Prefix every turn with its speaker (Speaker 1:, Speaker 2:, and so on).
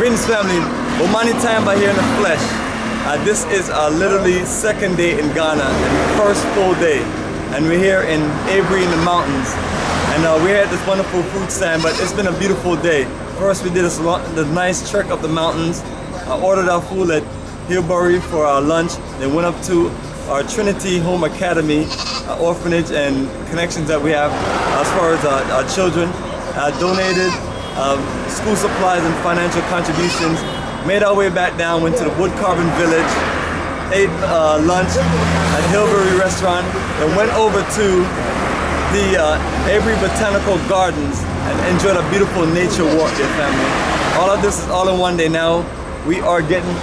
Speaker 1: Greetings family, Bomani Tyehimba here in the flesh. Uh, this is uh, literally second day in Ghana and first full day. And we're here in Aburi in the mountains. And uh, we're at this wonderful fruit stand, but it's been a beautiful day. First we did this, nice trek up the mountains. I ordered our food at Hillburi for our lunch. Then went up to our Trinity Home Academy orphanage and connections that we have as far as our children. Uh, donated um, school supplies and financial contributions. Made our way back down, went to the wood carving village, ate uh, lunch at Hillburi restaurant, and went over to the uh, Aburi Botanical Gardens and enjoyed a beautiful nature walk there, family. All of this is all in one day now. We are getting